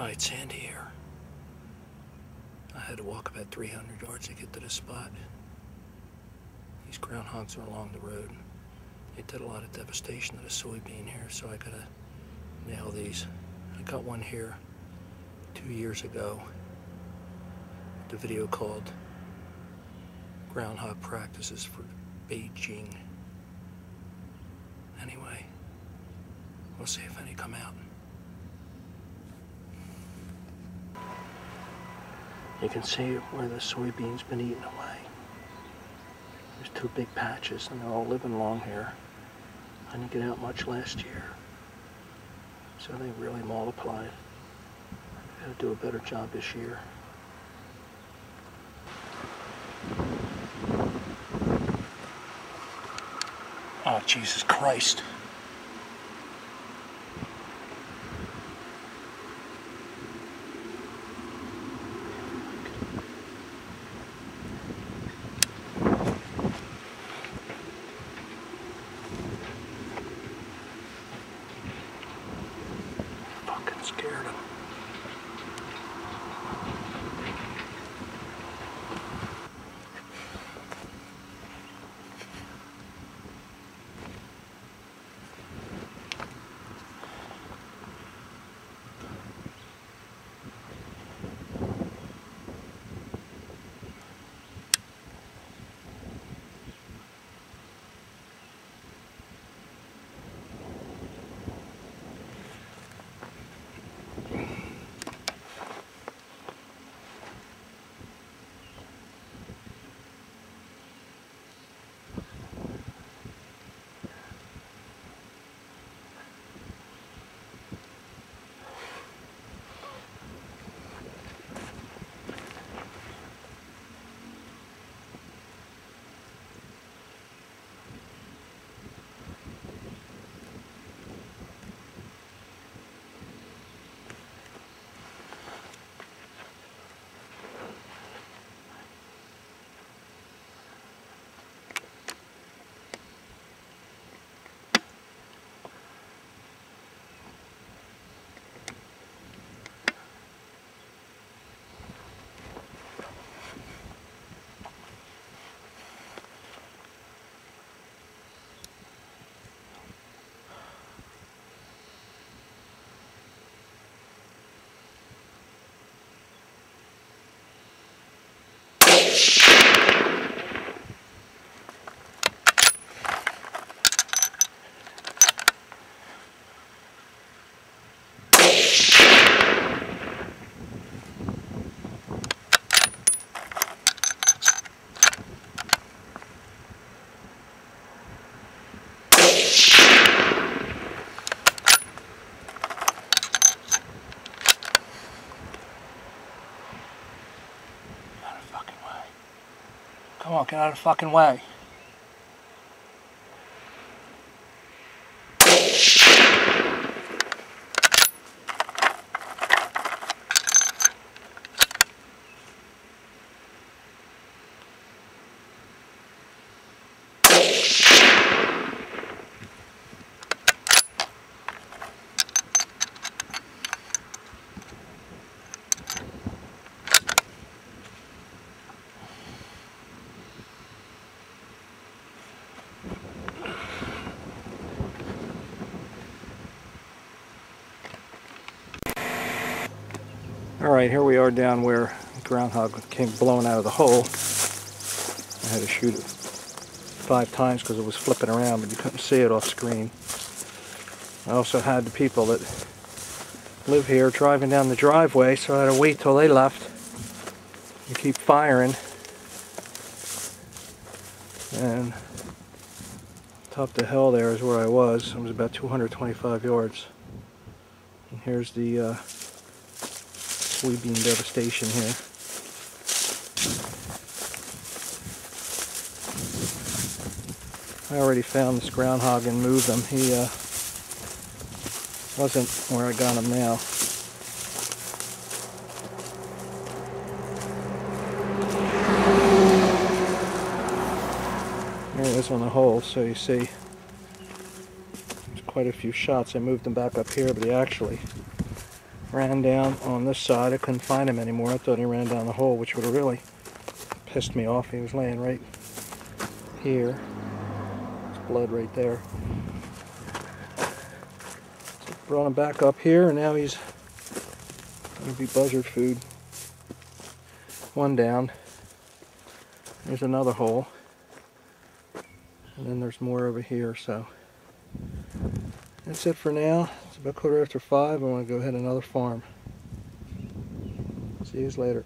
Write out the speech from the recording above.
Hi, it's here. I had to walk about 300 yards to get to the spot. These groundhogs are along the road. They did a lot of devastation to the soybean here, so I gotta nail these. I got one here two years ago. The video called Groundhog Practices for Beijing. Anyway, we'll see if any come out. You can see where the soybeans been eaten away. There's two big patches and they're all living long here. I didn't get out much last year. So they really multiplied. Gotta do a better job this year. Oh, Jesus Christ. Come on, get out of the fucking way. Right, here we are down where the groundhog came blown out of the hole. I had to shoot it five times because it was flipping around, but you couldn't see it off screen. I also had the people that live here driving down the driveway, so I had to wait till they left and keep firing. And top the hill there is where I was. I was about 225 yards. And here's the uh, soybean devastation here. I already found this groundhog and moved him. He uh, wasn't where I got him now. There it is on the hole, so you see there's quite a few shots. I moved him back up here, but he actually ran down on this side. I couldn't find him anymore. I thought he ran down the hole, which would have really pissed me off. He was laying right here. There's blood right there. So brought him back up here, and now he's going to be buzzard food. One down. There's another hole. And then there's more over here, so that's it for now. It's about quarter after five. I want to go hit another farm. See you later.